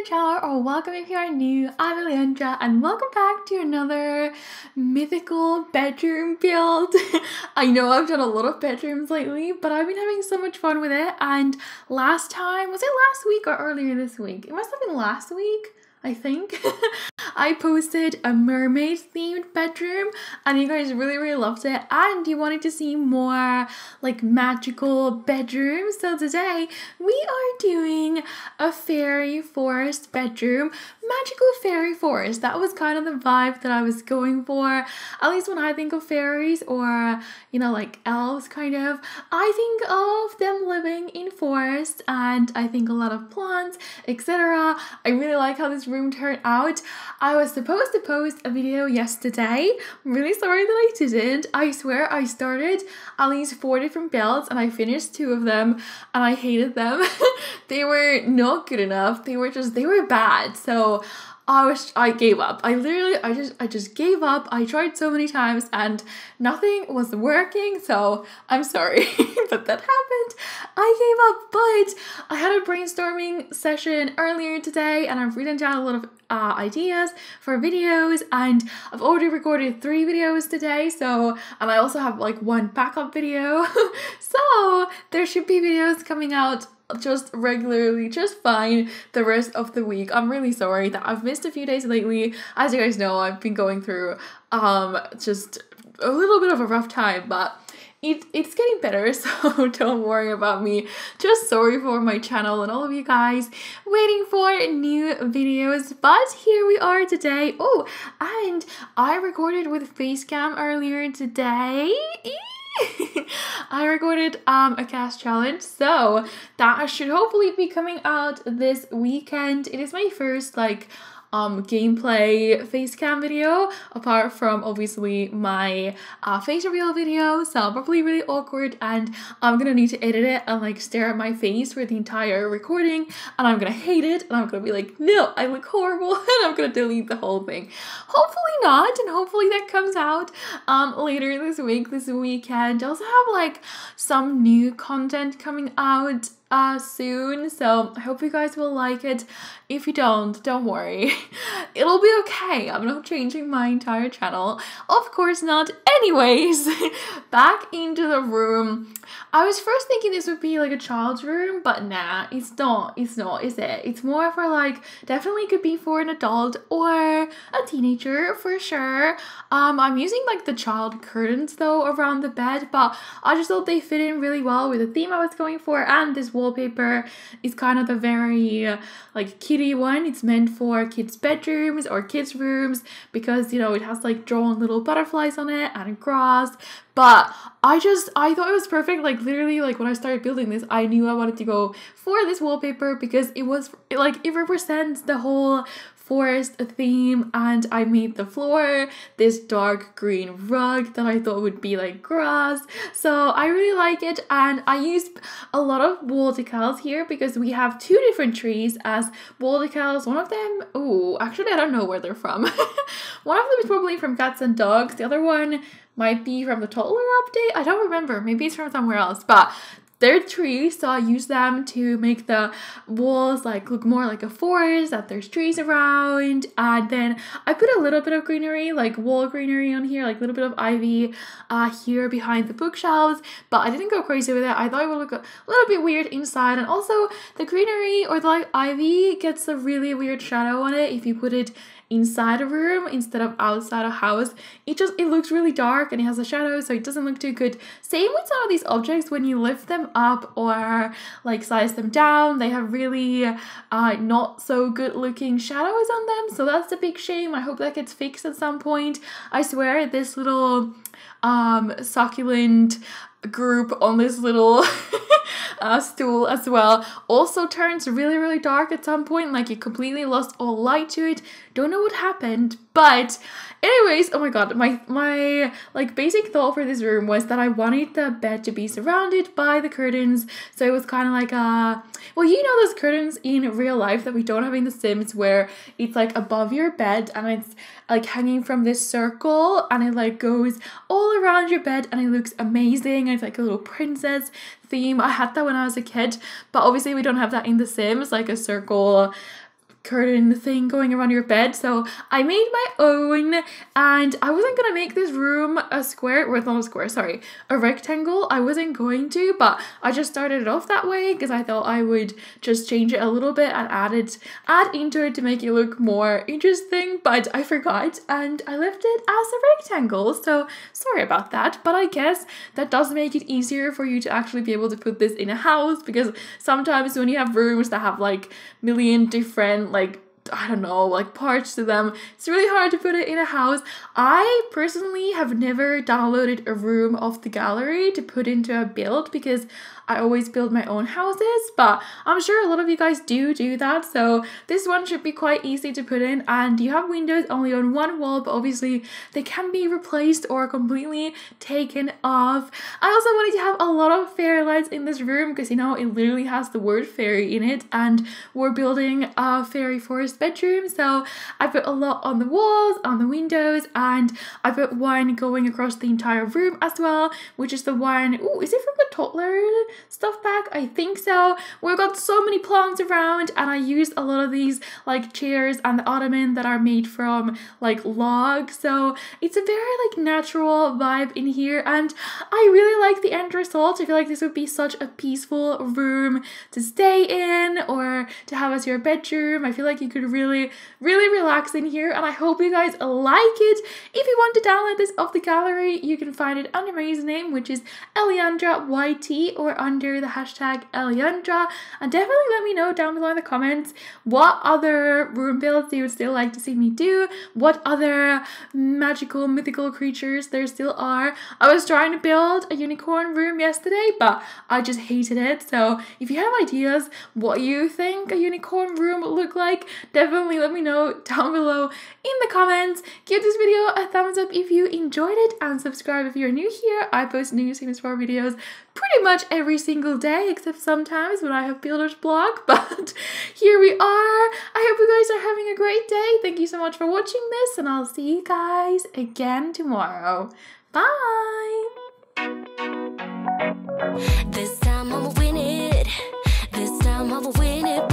the channel or welcome if you are new. I'm Elliandra and welcome back to another mythical bedroom build. I know I've done a lot of bedrooms lately, but I've been having so much fun with it and last time, was it last week or earlier this week? It must have been last week. I think. I posted a mermaid themed bedroom and you guys really really loved it and you wanted to see more like magical bedrooms. So today we are doing a fairy forest bedroom. Magical fairy forest. That was kind of the vibe that I was going for. At least when I think of fairies or you know like elves kind of, I think of them living in forest and I think a lot of plants, etc. I really like how this room turned out. I was supposed to post a video yesterday. I'm really sorry that I didn't. I swear I started at least four different builds and I finished two of them and I hated them. they were not good enough. They were just, they were bad. So I was I gave up. I literally I just I just gave up. I tried so many times and nothing was working. So I'm sorry, but that happened. I gave up, but I had a brainstorming session earlier today and I've written down a lot of uh, ideas for videos and I've already recorded three videos today so and I also have like one backup video so there should be videos coming out just regularly, just fine the rest of the week. I'm really sorry that I've missed a few days lately. As you guys know, I've been going through um just a little bit of a rough time, but it, it's getting better, so don't worry about me. Just sorry for my channel and all of you guys waiting for new videos. But here we are today. Oh, and I recorded with Facecam earlier today. I recorded um, a CAS challenge, so that should hopefully be coming out this weekend. It is my first like um, gameplay face cam video apart from obviously my uh, face reveal video. So probably really awkward and I'm gonna need to edit it and like stare at my face for the entire recording. And I'm gonna hate it and I'm gonna be like no I look horrible. And I'm gonna delete the whole thing. Hopefully not and hopefully that comes out um, later this week this weekend. I also have like some new content coming out uh, soon. So I hope you guys will like it. If you don't, don't worry. It'll be okay. I'm not changing my entire channel. Of course not. Anyways, back into the room. I was first thinking this would be like a child's room, but nah, it's not. It's not, is it? It's more for like, definitely could be for an adult or a teenager for sure. Um, I'm using like the child curtains though around the bed, but I just thought they fit in really well with the theme I was going for and this wallpaper is kind of the very uh, like kitty one. It's meant for kids' bedrooms or kids' rooms because you know it has like drawn little butterflies on it and grass. But I just I thought it was perfect. Like literally, like when I started building this, I knew I wanted to go for this wallpaper because it was like it represents the whole forest theme and I made the floor this dark green rug that I thought would be like grass. So I really like it and I used a lot of decals here because we have two different trees as decals. One of them, oh, actually I don't know where they're from. one of them is probably from Cats and Dogs. The other one might be from the toddler update. I don't remember. Maybe it's from somewhere else. But they're trees, so I use them to make the walls like look more like a forest, that there's trees around. And then I put a little bit of greenery, like wall greenery on here, like a little bit of ivy uh, here behind the bookshelves. But I didn't go crazy with it. I thought it would look a little bit weird inside. And also the greenery or the like ivy gets a really weird shadow on it if you put it inside a room instead of outside a house it just it looks really dark and it has a shadow so it doesn't look too good same with some of these objects when you lift them up or like size them down. They have really uh not so good looking shadows on them so that's a big shame. I hope that gets fixed at some point. I swear this little um succulent group on this little uh, stool as well also turns really really dark at some point like it completely lost all light to it. Don't know what happened but anyways oh my god my my like basic thought for this room was that i wanted the bed to be surrounded by the curtains. So it was kind of like a well you know those curtains in real life that we don't have in the sims where it's like above your bed and it's like hanging from this circle and it like goes all around your bed and it looks amazing it's like a little princess theme. I had that when i was a kid but obviously we don't have that in the sims like a circle curtain thing going around your bed. So I made my own and I wasn't gonna make this room a square, or not a square, sorry, a rectangle. I wasn't going to, but I just started it off that way because I thought I would just change it a little bit and add it, add into it to make it look more interesting, but I forgot and I left it as a rectangle. So sorry about that, but I guess that does make it easier for you to actually be able to put this in a house because sometimes when you have rooms that have like million different like I don't know, like parts to them. It's really hard to put it in a house. I personally have never downloaded a room off the gallery to put into a build because I always build my own houses, but I'm sure a lot of you guys do do that. So this one should be quite easy to put in and you have windows only on one wall, but obviously they can be replaced or completely taken off. I also wanted to have a lot of fairy lights in this room because you know, it literally has the word fairy in it and we're building a fairy forest bedroom. So I put a lot on the walls, on the windows, and I put one going across the entire room as well, which is the one, oh, is it from the toddler Stuff Pack? I think so. We've got so many plants around and I used a lot of these like chairs and the ottoman that are made from like log. So it's a very like natural vibe in here and I really like the end result. I feel like this would be such a peaceful room to stay in or to have as your bedroom. I feel like you could really, really relax in here and I hope you guys like it. If you want to download this off the gallery, you can find it under my username, which is Elliandra YT or under the hashtag Elliandra. And definitely let me know down below in the comments what other room builds you would still like to see me do, what other magical, mythical creatures there still are. I was trying to build a unicorn room yesterday, but I just hated it. So if you have ideas what you think a unicorn room would look like, definitely let me know down below in the comments. Give this video a thumbs up if you enjoyed it and subscribe if you're new here. I post new Sims 4 videos pretty much every single day except sometimes when I have builder's block but here we are. I hope you guys are having a great day. Thank you so much for watching this and I'll see you guys again tomorrow. Bye! This time I'ma win it. This time I'ma win it